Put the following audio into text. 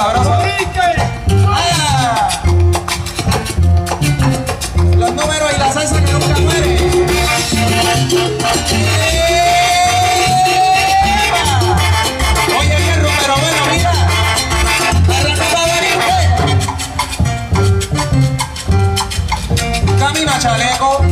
sabroso. ¡Ah! Los números y la salsa que nunca muere. Oye, bien, Romero, bueno, mira. La Arranca, pues. Camina, chaleco.